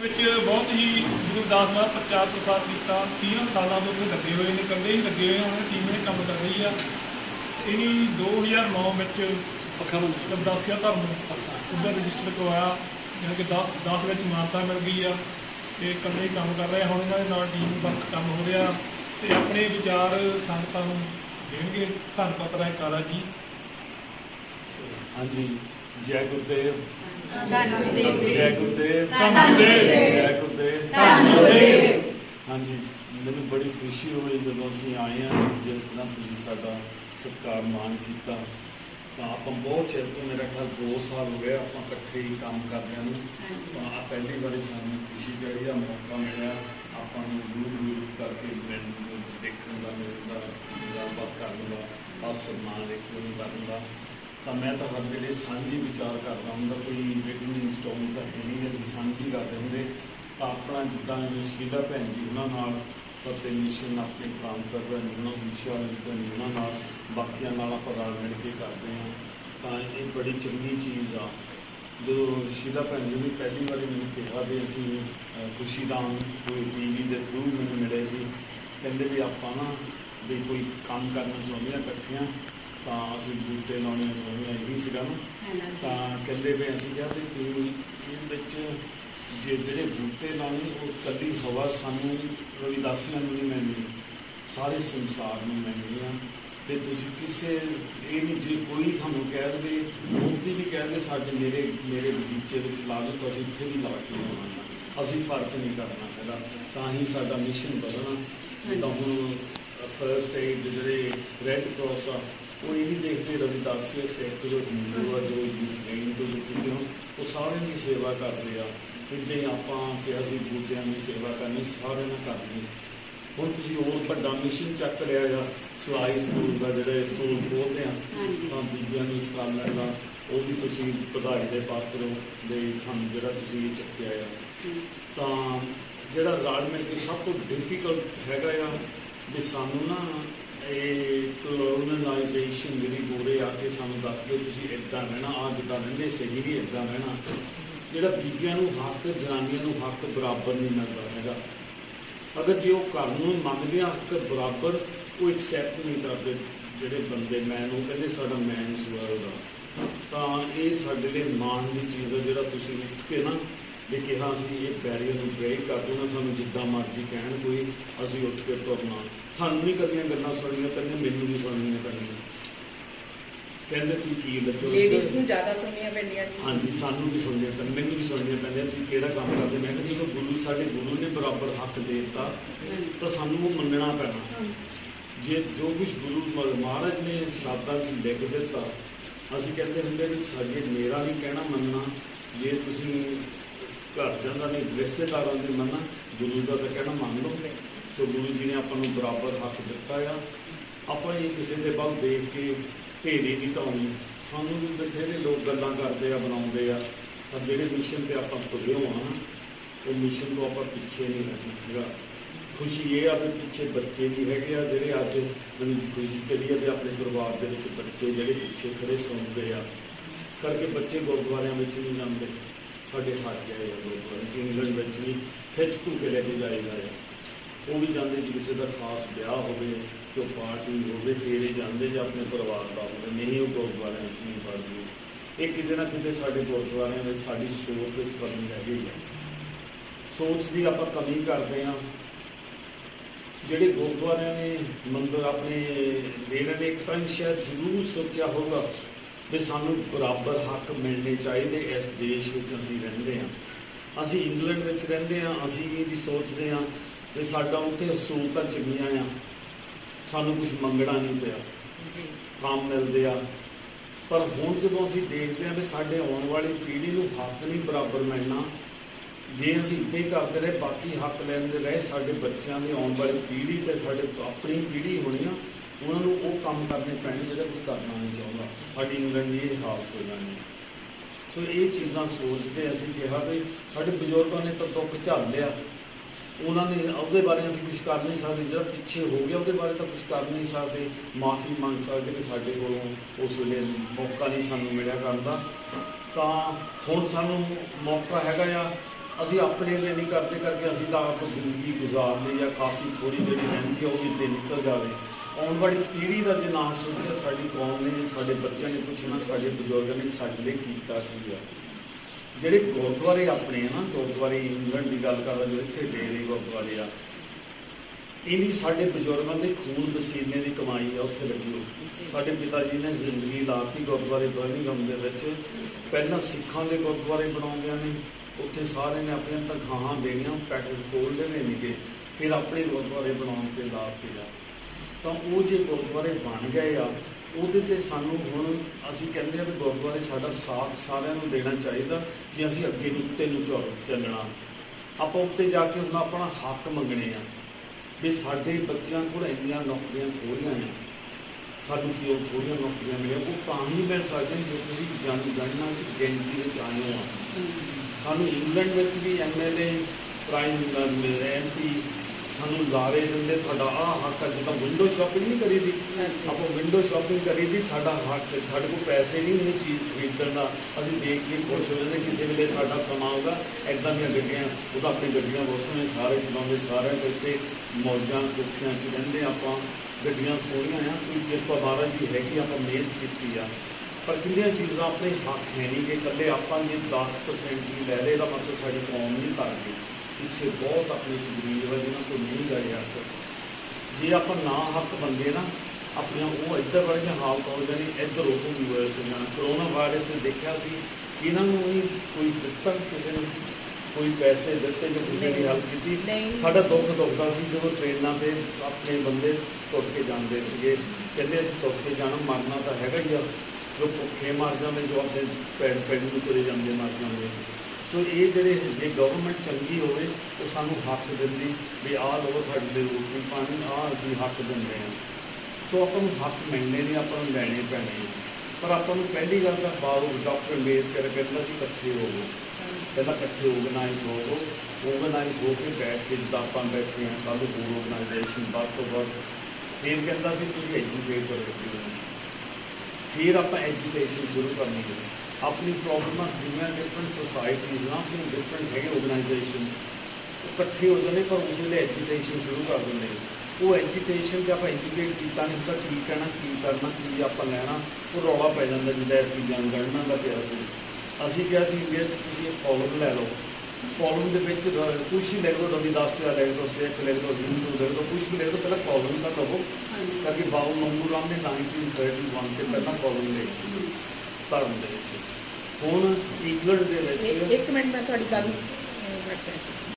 ਵਿੱਚ ਬਹੁਤ ਹੀ ਗੁਰੂ ਦਾਸ ਦਾ ਪ੍ਰਚਾਰ ਪ੍ਰਸਾਰ ਕੀਤਾ। 30 ਸਾਲਾਂ ਤੋਂ ਉੱਥੇ ਲੱਗੇ ਹੋਏ ਨੇ ਇਕੱਲੇ ਹੀ ਲੱਗੇ ਹੋਏ ਹਨ ਟੀਮ ਨੇ ਕੰਮ ਕਰ ਰਹੀ ਆ। ਇਹਨੀ 2009 ਵਿੱਚ ਪੱਖਾ ਮੰਨ ਲਬਦਾਸੀਆ ਧਰਮ ਉੱਧਰ ਰਜਿਸਟਰ ਕਰਵਾਇਆ ਯਾਨੀ ਕਿ 10 ਵਿੱਚ ਮਾਨਤਾ ਮਿਲ ਗਈ ਆ ਤੇ ਇਕੱਲੇ ਹੀ ਕੰਮ ਕਰ ਰਹੇ। ਹੁਣ ਇਹਨਾਂ ਦੇ ਨਾਲ ਟੀਮ ਵਰਕ ਕੰਮ ਹੋ ਰਿਹਾ ਤੇ ਆਪਣੇ ਵਿਚਾਰ ਸੰਗਤਾਂ ਨੂੰ ਦੇਣਗੇ ਧੰਨਵਾਦ ਰਾਏ ਕਾਲਾ ਜੀ। ਹਾਂਜੀ ਜੈ ਗੁਰਦੇਵ। ਧੰਨਵਾਦ। ਜੈ ਗੁਰਦੇਵ। ਧੰਨਵਾਦ। ਜੈ ਗੁਰਦੇਵ। ਧੰਨਵਾਦ। ਹਾਂਜੀ ਮੈਨੂੰ ਬੜੀ ਖੁਸ਼ੀ ਹੋਈ ਜਦੋਂ ਅਸੀਂ ਆਏ ਹਾਂ ਜਿਸ ਤਰ੍ਹਾਂ ਤੁਸੀਂ ਸਾਡਾ ਸਤਿਕਾਰ ਮਾਣ ਕੀਤਾ। ਤਾਂ ਆਪਾਂ ਬਹੁਤ ਚਿਰ ਤੋਂ ਮੇਰਾ ਖਿਆਲ 2 ਸਾਲ ਹੋ ਗਏ ਆਪਾਂ ਇਕੱਠੇ ਹੀ ਕੰਮ ਕਰਦਿਆਂ ਨੂੰ। ਤਾਂ ਆ ਪਹਿਲੀ ਵਾਰੀ ਸਾਨੂੰ ਖੁਸ਼ੀ ਚੜੀ ਦਾ ਮੌਕਾ ਮਿਲਿਆ। ਆਪਾਂ ਨੂੰ ਦੂਰ ਦੂਰ ਕਰਕੇ ਮਿਲਣ ਨੂੰ ਦੇਖਣ ਦਾ ਮਿਲਣ ਦਾ ਗੱਲਬਾਤ ਕਰਨ ਦਾ ਆ ਸਨਮਾਨ ਇੱਕ ਨੂੰ ਕਰਨ ਦਾ। ਤਾਂ ਮੈਂ ਤਾਂ ਹਰ ਵੇਲੇ ਸਾਂਝੀ ਵਿਚਾਰ ਕਰਦਾ ਹੁੰਦਾ, ਕੋਈ ਵਿਗਨ ਇੰਸਟਾਲ ਤਾਂ ਹੈ ਨਹੀਂ, ਅਸੀਂ ਸਾਂਝੀ ਕਰਦੇ ਹੁੰਦੇ। ਤਾਂ ਆਪਣਾ ਜਿੱਦਾਂ ਸ਼ੀਲਾ ਭੈਣ ਜੀ ਉਹਨਾਂ ਨਾਲ ਅਤੇ ਮਿਸ਼ਨ ਆਪਣੇ ਪ੍ਰਾਂਤ ਦਾ ਨਿਰਣਾ ਵਿਸ਼ਾ ਭੈਣ ਉਹਨਾਂ ਨਾਲ, ਬਾਕੀਆਂ ਨਾਲ ਆਪਾਂ ਰਲ ਮਿਲ ਕੇ ਕਰਦੇ ਹਾਂ। ਤਾਂ ਇਹ ਬੜੀ ਚੰਗੀ ਚੀਜ਼ ਆ। ਜਦੋਂ ਸ਼ੀਲਾ ਭੈਣ ਜੀ ਨੇ ਪਹਿਲੀ ਵਾਰੀ ਮੈਨੂੰ ਕਿਹਾ ਵੀ ਅਸੀਂ ਖੁਸ਼ੀ ਦਾ ਕੋਈ ਟੀਵੀ ਦੇ ਥਰੂ ਮੈਨੂੰ ਮਿਲੇ ਸੀ। ਕਹਿੰਦੇ ਵੀ ਆਪਾਂ ਨਾ ਵੀ ਕੋਈ ਕੰਮ ਕਰਨਾ ਚਾਹੁੰਦੇ ਆ ਇਕੱਠੀਆਂ ਤਾਂ ਅਸੀਂ ਬੂਟੇ ਲਾਉਣੇ ਆ ਇਹੀ ਸੀਗਾ ਨਾ। ਤਾਂ ਕਹਿੰਦੇ ਵੀ ਅਸੀਂ ਕਿਹਾ ਵੀ ਤੁਸੀਂ ਇਹ ਵਿੱਚ ਜੇ ਜਿਹੜੇ ਬੂਟੇ ਲਾਉਣੇ ਉਹ ਕੱਲੀ ਹਵਾ ਸਾਨੂੰ ਰਵਿਦਾਸੀਆਂ ਨੂੰ ਨਹੀਂ ਮਿਲਣੀ ਸਾਰੇ ਸੰਸਾਰ ਨੂੰ ਮਿਲਣੀ ਆ। ਤੇ ਤੁਸੀਂ ਕਿਸੇ ਇਹ ਨਹੀਂ ਜੇ ਕੋਈ ਤੁਹਾਨੂੰ ਕਹਿ ਦੇਵੇ ਮੋਦੀ ਵੀ ਕਹਿ ਦੇਵੇ ਸਾਡੇ ਮੇਰੇ ਮੇਰੇ ਬਗੀਚੇ ਵਿੱਚ ਲਾ ਲਓ ਤਾਂ ਅਸੀਂ ਇੱਥੇ ਵੀ ਲਾ ਕੇ ਆਉਣਾ ਅਸੀਂ ਫ਼ਰਕ ਨਹੀਂ ਕਰਨਾ ਹੈਗਾ। ਤਾਂ ਹੀ ਸਾਡਾ ਮਿਸ਼ਨ ਵਧਣਾ ਜਿੱਦਾਂ ਹੁਣ ਫਰਸਟ ਏਡ ਜਿਹੜੇ ਰੈੱਡ ਕਰਾਸ ਆ ਉਹ ਇਹ ਨਹੀਂ ਦੇਖਦੇ ਰਵਿਦਾਸੀਆ ਸਿੱਖ ਜੋ ਹਿੰਦੂ ਆ ਜੋ ਯੂਕਰੇਨ ਤੋਂ ਜੋ ਕਿਤੇ ਹੋਣ ਉਹ ਸਾਰਿਆਂ ਦੀ ਸੇਵਾ ਕਰਦੇ ਆ। ਇੱਦਾਂ ਹੀ ਆਪਾਂ ਕਿ ਅਸੀਂ ਬੂਟਿਆਂ ਦੀ ਸੇਵਾ ਕਰਨੀ ਸਾਰਿਆਂ ਨੇ ਕਰਨੀ। ਹੁਣ ਤੁਸੀਂ ਹੋਰ ਵੱਡਾ ਮਿਸ਼ਨ ਚੱਕ ਲਿਆ ਜਾਂ ਸਿਲਾਈ ਸਕੂਲ ਦਾ ਜਿਹੜੇ ਸਕੂਲ ਖੋਲਦੇ ਆ ਤਾਂ ਬੀਬੀਆਂ ਨੂੰ ਸਕਾਲਰ ਦਾ ਉਹ ਵੀ ਤੁਸੀਂ ਵਧਾਈ ਦੇ ਪਾਤਰ ਹੋ ਦੇ ਤੁਹਾਨੂੰ ਜਿਹੜਾ ਤੁਸੀਂ ਇਹ ਚੱਕਿਆ ਆ। ਤਾਂ ਜਿਹੜਾ ਰਲ ਮਿਲ ਕੇ ਸਭ ਤੋਂ ਡਿਫਿਕਲਟ ਹੈਗਾ ਆ ਵੀ ਸਾਨੂੰ ਨਾ ਇਹ ਕਲੋਨਲਾਈਜੇਸ਼ਨ ਜਿਹੜੀ ਗੋਰੇ ਆ ਕੇ ਸਾਨੂੰ ਦੱਸ ਦਿਓ, ਤੁਸੀਂ ਇਦਾਂ ਰਹਿਣਾ ਆ ਜਿੱਦਾਂ ਰਹਿੰਦੇ, ਸਹੀ ਨਹੀਂ ਇਦਾਂ ਰਹਿਣਾ। ਜਿਹੜਾ ਬੀਬੀਆਂ ਨੂੰ ਹੱਕ, ਜਨਾਨੀਆਂ ਨੂੰ ਹੱਕ ਬਰਾਬਰ ਨਹੀਂ ਮਿਲਦਾ ਹੈਗਾ। ਅਗਰ ਜੇ ਉਹ ਕਰਨ ਨੂੰ ਮੰਗਦੇ ਆ ਹੱਕ ਬਰਾਬਰ, ਉਹ ਐਕਸੈਪਟ ਨਹੀਂ ਕਰਦੇ ਜਿਹੜੇ ਬੰਦੇ ਮੈਨ ਉਹ ਕਹਿੰਦੇ ਸਾਡਾ ਮੈਨਸ ਵਰਲਡ ਆ ਤਾਂ ਇਹ ਸਾਡੇ ਲਈ ਮਾਣ ਦੀ ਚੀਜ਼ ਹੈ ਜਿਹੜਾ ਤੁਸੀਂ ਉੱਠ ਕੇ ਨਾ ਵੀ ਕਿਹਾ ਅਸੀਂ ਇਹ ਬੈਰੀਅਰ ਨੂੰ ਬ੍ਰੇਕ ਕਰ ਦੇਣਾ ਸਾਨੂੰ ਜਿੱਦਾਂ ਮਰਜ਼ੀ ਕਹਿਣ ਕੋਈ ਅਸੀਂ ਉੱਠ ਕੇ ਤੁਰਨਾ ਤੁਹਾਨੂੰ ਨਹੀਂ ਕਰਨੀਆਂ ਗੱਲਾਂ ਸੁਣਨੀਆਂ ਪੈਂਦੀਆਂ ਮੈਨੂੰ ਵੀ ਸੁਣਨੀਆਂ ਪੈਂਦੀਆਂ। ਕਹਿੰਦੇ ਤੂੰ ਕੀ ਲੱਗੋ ਲੇਡੀਜ਼ ਨੂੰ ਜ਼ਿਆਦਾ ਸੁਣਨੀਆਂ ਪੈਂਦੀਆਂ ਨੇ। ਹਾਂਜੀ ਸਾਨੂੰ ਵੀ ਸੁਣਨੀਆਂ ਪੈਂਦੀਆਂ ਮੈਨੂੰ ਵੀ ਸੁਣਨੀਆਂ ਪੈਂਦੀਆਂ ਤੁਸੀਂ ਕਿਹੜਾ ਕੰਮ ਕਰਦੇ? ਮੈਂ ਕਿਹਾ ਜਦੋਂ ਗੁਰੂ ਸਾਡੇ ਗੁਰੂ ਨੇ ਬਰਾਬਰ ਹੱਕ ਦੇ ਦਿੱਤਾ ਤਾਂ ਸਾਨੂੰ ਉਹ ਮੰਨਣਾ ਪੈਣਾ। ਜੇ ਜੋ ਕੁਝ ਗੁਰੂ ਮਹਾਰਾਜ ਨੇ ਸ਼ਬਦਾਂ 'ਚ ਲਿਖ ਦਿੱਤਾ ਅਸੀਂ ਕਹਿੰਦੇ ਹੁੰਦੇ ਵੀ ਸਜੇ ਮੇਰਾ ਵੀ ਕਹਿਣਾ ਮੰਨਣਾ ਜੇ ਤੁਸੀਂ ਘਰ ਜਾਂਦਾ ਦਾ ਨਹੀਂ, ਰਿਸ਼ਤੇਦਾਰਾਂ ਦੇ ਮੰਨਣਾ ਗੁਰੂ ਦਾ ਤਾਂ ਕਹਿਣਾ ਮੰਨ ਲਓ। ਸੋ ਗੁਰੂ ਜੀ ਨੇ ਆਪਾਂ ਨੂੰ ਬਰਾਬਰ ਹੱਕ ਦਿੱਤਾ ਆ। ਆਪਾਂ ਇਹ ਕਿਸੇ ਦੇ ਵੱਲ ਦੇਖ ਕੇ ਢੇਰੀ ਨਹੀਂ ਢਾਉਣੀ ਸਾਨੂੰ ਵੀ ਬਥੇਰੇ ਲੋਕ ਗੱਲਾਂ ਕਰਦੇ ਆ, ਬਣਾਉਂਦੇ ਆ। ਪਰ ਜਿਹੜੇ ਮਿਸ਼ਨ ਤੇ ਆਪਾਂ ਤੁਰੇ ਹੋਏ ਹਾਂ ਉਹ ਮਿਸ਼ਨ ਤੋਂ ਆਪਾਂ ਪਿੱਛੇ ਨਹੀਂ ਹਟਣਾ ਹੈਗਾ। ਖੁਸ਼ੀ ਇਹ ਆ ਵੀ ਪਿੱਛੇ ਬੱਚੇ ਵੀ ਹੈਗੇ ਆ, ਜਿਹੜੇ ਅੱਜ ਮੈਨੂੰ ਖੁਸ਼ੀ ਚੜੀ ਆ ਵੀ ਆਪਣੇ ਪਰਿਵਾਰ ਦੇ ਵਿੱਚ ਬੱਚੇ ਜਿਹੜੇ ਪਿੱਛੇ ਖੜੇ ਸੁਣਦੇ ਆ। ਕਰਕੇ ਬੱਚੇ ਗੁਰਦੁਆਰਿਆਂ ਵਿੱਚ ਨਹੀਂ ਜਾਂਦੇ। ਸਾਡੇ ਹੱਥ ਗਏ ਆ ਗੁਰਦੁਆਰੇ ਚ ਇੰਗਲੈਂਡ ਵਿੱਚ ਵੀ ਖਿੱਚ ਧੂ ਕੇ ਲੈ ਕੇ ਜਾਏਗਾ ਉਹ ਵੀ ਜਾਂਦੇ ਜੀ ਕਿਸੇ ਦਾ ਖਾਸ ਵਿਆਹ ਹੋਵੇ ਕੋਈ ਪਾਰਟੀ ਹੋਵੇ, ਫੇਰ ਹੀ ਜਾਂਦੇ ਜਾਂ ਆਪਣੇ ਪਰਿਵਾਰ ਦਾ ਹੋਵੇ, ਨਹੀਂ ਉਹ ਗੁਰਦੁਆਰਿਆਂ ਵਿੱਚ ਨਹੀਂ ਪੜ੍ਹਦੇ ਇਹ ਕਿਤੇ ਨਾ ਕਿਤੇ ਸਾਡੇ ਗੁਰਦੁਆਰਿਆਂ ਵਿੱਚ ਸਾਡੀ ਸੋਚ ਵਿੱਚ ਕਮੀ ਰਹਿ ਗਈ ਹੈ ਸੋਚ ਦੀ ਆਪਾਂ ਕਮੀ ਕਰਦੇ ਹਾਂ। ਜਿਹੜੇ ਗੁਰਦੁਆਰਿਆਂ ਨੇ ਮੰਦਰ ਆਪਣੇ ਦੇਣ ਨੇ ਇੱਕ ਤਾਂ ਜ਼ਰੂਰ ਸੋਚਿਆ ਹੋਊਗਾ ਵੀ ਸਾਨੂੰ ਬਰਾਬਰ ਹੱਕ ਮਿਲਣੇ ਚਾਹੀਦੇ ਇਸ ਦੇਸ਼ ਵਿੱਚ ਅਸੀਂ ਰਹਿੰਦੇ ਹਾਂ। ਅਸੀਂ ਇੰਗਲੈਂਡ ਵਿੱਚ ਰਹਿੰਦੇ ਹਾਂ ਅਸੀਂ ਇਹ ਵੀ ਸੋਚਦੇ ਹਾਂ ਵੀ ਸਾਡਾ ਉੱਥੇ ਸਹੂਲਤਾਂ ਚੰਗੀਆਂ ਆ ਸਾਨੂੰ ਕੁਝ ਮੰਗਣਾ ਨਹੀਂ ਪਿਆ। ਜੀ। ਕੰਮ ਮਿਲਦੇ ਆ। ਪਰ ਹੁਣ ਜਦੋਂ ਅਸੀਂ ਦੇਖਦੇ ਹਾਂ ਵੀ ਸਾਡੇ ਆਉਣ ਵਾਲੀ ਪੀੜ੍ਹੀ ਨੂੰ ਹੱਕ ਨਹੀਂ ਬਰਾਬਰ ਮਿਲਣਾ ਜੇ ਅਸੀਂ ਹੀ ਕਰਦੇ ਰਹੇ ਬਾਕੀ ਹੱਕ ਲੈਂਦੇ ਰਹੇ ਸਾਡੇ ਬੱਚਿਆਂ ਦੀ ਆਉਣ ਵਾਲੀ ਪੀੜ੍ਹੀ ਤੇ ਸਾਡੇ ਆਪਣੀ ਪੀੜ੍ਹੀ ਹੋਣੀ ਆ ਉਹਨਾਂ ਨੂੰ ਉਹ ਕੰਮ ਕਰਨੇ ਪੈਣੇ ਜਿਹੜਾ ਕੋਈ ਕਰਨਾ ਨਹੀਂ ਚਾਹੁੰਦਾ। ਸਾਡੀ ਇੰਗਲੈਂਡ ਦੀ ਇਹ ਹਾਲਤ ਹੋ ਜਾਣੀ ਹੈ। ਸੋ ਇਹ ਚੀਜ਼ਾਂ ਸੋਚਦੇ ਅਸੀਂ ਕਿਹਾ ਵੀ ਸਾਡੇ ਬਜ਼ੁਰਗਾਂ ਨੇ ਤਾਂ ਦੁੱਖ ਝੱਲ ਲਿਆ। ਉਹਨਾਂ ਨੇ ਉਹਦੇ ਬਾਰੇ ਅਸੀਂ ਕੁਝ ਕਰ ਨਹੀਂ ਸਕਦੇ, ਜਿਹੜਾ ਪਿੱਛੇ ਹੋ ਗਿਆ ਉਹਦੇ ਬਾਰੇ ਤਾਂ ਕੁਝ ਕਰ ਨਹੀਂ ਸਕਦੇ। ਮਾਫੀ ਮੰਗ ਸਕਦੇ ਕਿ ਸਾਡੇ ਕੋਲੋਂ ਉਸ ਵੇਲੇ ਮੌਕਾ ਨਹੀਂ ਸਾਨੂੰ ਮਿਲਿਆ ਕਰਨ ਦਾ। ਤਾਂ ਹੁਣ ਸਾਨੂੰ ਮੌਕਾ ਹੈਗਾ ਆ, ਅਸੀਂ ਆਪਣੇ ਲਈ ਨਹੀਂ ਕਰਦੇ ਕਰਕੇ ਅਸੀਂ ਤਾਂ ਆਪ ਜ਼ਿੰਦਗੀ ਗੁਜ਼ਾਰਦੇ ਜਾਂ ਕਾਫੀ ਥੋੜੀ ਜਿਹੜੀ ਰਹਿੰਦੀ ਆ, ਉਹ ਵੀ ਤੇ ਨਿਕਲ ਜਾਵੇ। ਆਉਣ ਵਾਲੀ ਪੀੜ੍ਹੀ ਦਾ ਜੇ ਨਾ ਸੋਚਿਆ ਸਾਡੀ ਕੌਮ ਨੇ ਸਾਡੇ ਬੱਚਿਆਂ ਨੇ ਪੁੱਛਣਾ ਸਾਡੇ ਬਜ਼ੁਰਗਾਂ ਨੇ ਸਾਡੇ ਲਈ ਕੀਤਾ ਕੀ ਆ? ਜਿਹੜੇ ਗੁਰਦੁਆਰੇ ਆਪਣੇ ਆ ਨਾ ਗੁਰਦੁਆਰੇ ਇੰਗਲੈਂਡ ਦੀ ਗੱਲ ਕਰਦਾ ਜੋ ਇੱਥੇ ਡੇਰੇ ਗੁਰਦੁਆਰੇ ਆ ਇਹਦੀ ਸਾਡੇ ਬਜ਼ੁਰਗਾਂ ਦੇ ਖੂਨ ਪਸੀਨੇ ਦੀ ਕਮਾਈ ਆ ਉੱਥੇ ਲੱਗੀ ਹੋਈ। ਸਾਡੇ ਪਿਤਾ ਜੀ ਨੇ ਜ਼ਿੰਦਗੀ ਲਾਤੀ ਗੁਰਦੁਆਰੇ ਬਰਮਿੰਘਮ ਦੇ ਵਿੱਚ। ਪਹਿਲਾਂ ਸਿੱਖਾਂ ਦੇ ਗੁਰਦੁਆਰੇ ਬਣਾਉਂਦਿਆਂ ਨੇ ਉੱਥੇ ਸਾਰੇ ਨੇ ਆਪਣੀਆਂ ਤਨਖਾਹਾਂ ਦੇਣੀਆਂ ਪੈਕੇਜ ਖੋਲ੍ਹਦੇ ਨੇ ਨਹੀਂਗੇ ਫਿਰ ਆਪਣੇ ਗੁਰਦੁਆਰੇ ਬਣਾਉਣ ਤੇ ਲਾਤੇ ਆ। ਤਾਂ ਉਹ ਜੇ ਗੁਰਦੁਆਰੇ ਬਣ ਗਏ ਆ ਉਹਦੇ ਤੇ ਸਾਨੂੰ ਹੁਣ ਅਸੀਂ ਕਹਿੰਦੇ ਆ ਵੀ ਗੁਰਦੁਆਰੇ ਸਾਡਾ ਸਾਥ ਸਾਰਿਆਂ ਨੂੰ ਦੇਣਾ ਚਾਹੀਦਾ ਜੇ ਅਸੀਂ ਅੱਗੇ ਨੂੰ ਉੱਤੇ ਨੂੰ ਚੱਲ- ਚੱਲਣਾ। ਆਪਾਂ ਉੱਤੇ ਜਾ ਕੇ ਹੁਣ ਆਪਣਾ ਹੱਕ ਮੰਗਣੇ ਆ ਵੀ ਸਾਡੇ ਬੱਚਿਆਂ ਕੋਲ ਇੰਨੀਆਂ ਨੌਕਰੀਆਂ ਥੋੜੀਆਂ ਨੇ। ਸਾਨੂੰ ਕੀ ਉਹ ਥੋੜੀਆਂ ਨੌਕਰੀਆਂ ਮਿਲੀਆਂ ਉਹ ਤਾਂ ਹੀ ਮਿਲ ਸਕਦੀਆਂ ਜੇ ਤੁਸੀਂ ਜਨਗਣਨਾ ਚ ਗਿਣਤੀ ਵਿੱਚ ਆਏ ਹੋ। ਸਾਨੂੰ ਇੰਗਲੈਂਡ ਵਿੱਚ ਵੀ ਐਮਐਲਏ ਪ੍ਰਾਈਮ ਐਮਪੀ ਸਾਨੂੰ ਲਾਰੇ ਦਿੰਦੇ ਤੁਹਾਡਾ ਆਹ ਹੱਕ ਹੈ ਜਿੱਦਾਂ ਵਿੰਡੋ ਸ਼ਾਪਿੰਗ ਨਹੀਂ ਕਰੀਦੀ। ਆਪਾਂ ਵਿੰਡੋ ਸ਼ਾਪਿੰਗ ਕਰੀਦੀ ਸਾਡਾ ਹੱਕ ਹੈ, ਸਾਡੇ ਕੋਲ ਪੈਸੇ ਨਹੀਂ ਹੁੰਦੇ ਚੀਜ਼ ਖਰੀਦਣ ਦਾ। ਅਸੀਂ ਦੇਖ ਕੇ ਖੁਸ਼ ਹੋ ਜਾਂਦੇ ਕਿਸੇ ਵੇਲੇ ਸਾਡਾ ਸਮਾਂ ਆਊਗਾ ਐਦਾਂ ਦੀਆਂ ਗੱਡੀਆਂ ਉਹਦਾ ਆਪਣੀ ਗੱਡੀਆਂ ਬੋਸੋਂ ਸਾਰੇ ਚਲਾਉਂਦੇ ਸਾਰੇ ਇੱਥੇ ਮੌਜਾਂ ਕੁੱਤਿਆਂ ਚ ਰਹਿੰਦੇ ਆਪਾਂ ਗੱਡੀਆਂ ਸੋਹਣੀਆਂ ਆ ਕੋਈ ਕਿਰਪਾ ਮਹਾਰਾਜ ਦੀ ਹੈਗੀ ਆਪਾਂ ਮਿਹਨਤ ਕੀਤੀ ਆ। ਪਰ ਕਿੰਨੀਆਂ ਚੀਜ਼ਾਂ ਆਪਣੇ ਹੱਕ ਹੈ ਨਹੀਂ ਕਿ ਇਕੱਲੇ ਆਪਾਂ ਜੇ 10% ਵੀ ਲੈ ਲਏ ਤਾਂ ਮਤਲਬ ਸਾਡੀ ਕੌਮ ਨਹੀਂ ਕਰਦੀ ਪਿੱਛੇ ਬਹੁਤ ਆਪਣੇ ਗਰੀਬ ਹੈ ਜਿਹਨਾਂ ਕੋਲ ਨਹੀਂ ਗਏ ਹੱਕ ਜੇ ਆਪਾਂ ਨਾ ਹੱਕ ਬੰਦੇ ਨਾ ਆਪਣੀਆਂ ਉਹ ਇੱਧਰ ਵਰਗੀਆਂ ਹਾਲਤ ਹੋ ਜਾਣੀ ਇੱਧਰ ਉਹ ਵੀ ਹੋਇਆ ਸੀ ਨਾ। ਕਰੋਨਾ ਵਾਇਰਸ ਨੇ ਦੇਖਿਆ ਸੀ ਕਿ ਇਹਨਾਂ ਨੂੰ ਵੀ ਕੋਈ ਦਿੱਤਾ ਕਿਸੇ ਨੇ ਕੋਈ ਪੈਸੇ ਦਿੱਤੇ ਜੋ ਕਿਸੇ ਦੀ ਹੈਲਪ ਕੀਤੀ। ਸਾਡਾ ਦੁੱਖ ਦੁਖਦਾ ਸੀ ਜਦੋਂ ਟ੍ਰੇਨਾਂ ਤੇ ਆਪਣੇ ਬੰਦੇ ਤੁਰ ਕੇ ਜਾਂਦੇ ਸੀਗੇ। ਕਹਿੰਦੇ ਅਸੀਂ ਤੁਰ ਕੇ ਜਾਣਾ ਮਰਨਾ ਤਾਂ ਹੈਗਾ ਹੀ ਆ। ਜੋ ਭੁੱਖੇ ਮਰ ਜਾਂਦੇ ਜੋ ਆਪਣੇ ਪੈਰ ਪੈਰ ਨੂੰ ਤੁਰੇ ਜਾਂਦੇ ਮਰ ਜਾਂਦੇ। ਸੋ ਇਹ ਜਿਹੜੇ ਜੇ ਗਵਰਨਮੈਂਟ ਚੰਗੀ ਹੋਵੇ, ਉਹ ਸਾਨੂੰ ਹੱਕ ਦਿੰਦੀ ਵੀ ਆਹ ਲਓ ਤੁਹਾਡੇ ਲਈ ਰੋਟੀ ਪਾਣੀ, ਆਹ ਅਸੀਂ ਹੱਕ ਦਿੰਦੇ ਹਾਂ। ਸੋ ਆਪਾਂ ਨੂੰ ਹੱਕ ਮਿਲਣੇ ਨੇ, ਆਪਾਂ ਨੂੰ ਲੈਣੇ ਪੈਣੇ ਨੇ। ਪਰ ਆਪਾਂ ਨੂੰ ਪਹਿਲੀ ਗੱਲ ਤਾਂ ਬਾਹਰੋਂ ਡਾਕਟਰ ਅੰਬੇਦਕਰ ਕਹਿੰਦਾ ਸੀ, ਇਕੱਠੇ ਹੋਵੋ ਪਹਿਲਾਂ ਇਕੱਠੇ ਆਰਗੇਨਾਈਜ਼ ਹੋਵੋ ਆਰਗੇਨਾਈਜ਼ ਹੋ ਕੇ ਬੈਠ ਕੇ ਜਿੱਦਾਂ ਆਪਾਂ ਬੈਠੇ ਹਾਂ, ਕੱਲ੍ਹ ਹੋਰ ਆਰਗੇਨਾਈਜੇਸ਼ਨ ਵੱਧ ਤੋਂ ਵੱਧ। ਫਿਰ ਕਹਿੰਦਾ ਸੀ, ਤੁਸੀਂ ਐਜੂਕੇਟ ਕਰੋ। ਫਿਰ ਆਪਾਂ ਐਜੂਕੇਸ਼ਨ ਸ਼ੁਰੂ ਕਰਨੀ ਹੈ। ਆਪਣੀ ਪ੍ਰੋਬਲਮਾਂ ਜਿਵੇਂ ਡਿਫਰੈਂਟ ਸੋਸਾਇਟੀਜ਼ ਨਾ ਆਪਣੀ ਡਿਫਰੈਂਟ ਹੈਗੇ ਆਰਗੇਨਾਈਜੇਸ਼ਨਸ ਇਕੱਠੇ ਹੋ ਜਾਂਦੇ ਪਰ ਉਸ ਵੇਲੇ ਐਜੂਕੇਸ਼ਨ ਸ਼ੁਰੂ ਕਰ ਦਿੰਦੇ। ਉਹ ਐਜੂਕੇਸ਼ਨ ਤੇ ਆਪਾਂ ਐਜੂਕੇਟ ਕੀਤਾ ਨਹੀਂ ਤਾਂ ਕੀ ਕਹਿਣਾ ਕੀ ਕਰਨਾ ਕੀ ਆਪਾਂ ਲੈਣਾ ਉਹ ਰੌਲਾ ਪੈ ਜਾਂਦਾ ਜਿੱਦਾਂ ਐਤਕੀ ਜਨਗਣਨਾ ਦਾ ਪਿਆ ਸੀ। ਅਸੀਂ ਕਿਹਾ ਸੀ ਇੰਡੀਆ 'ਚ ਤੁਸੀਂ ਇੱਕ ਕਾਲਮ ਲੈ ਲਓ। ਕਾਲਮ ਦੇ ਵਿੱਚ ਕੁਛ ਹੀ ਲਿਖ ਲਓ ਰਵਿਦਾਸ ਦਾ ਲਿਖ ਲਓ ਸਿੱਖ ਲਿਖ ਲਓ ਹਿੰਦੂ ਲਿਖ ਲਓ ਕੁਛ ਵੀ ਲਿਖ ਲਓ ਪਹਿਲਾਂ ਕਾਲਮ ਤਾਂ ਲਵੋ। ਤਾਂ ਕਿ ਬਾਬੂ ਮੰਗੂ ਰਾਮ ਨੇ 1931 ਤੇ ਪਹਿਲਾਂ ਕਾਲਮ ਲਿਖੀ ਸੀ। ਧਰਮ ਦੇ ਵਿੱਚ। ਹੁਣ ਇੰਗਲੈਂਡ ਦੇ ਇੱਕ ਵਿੱਚ ਇੱਕ ਮਿੰਟ ਮੈਂ ਤੁਹਾਡੀ ਗੱਲ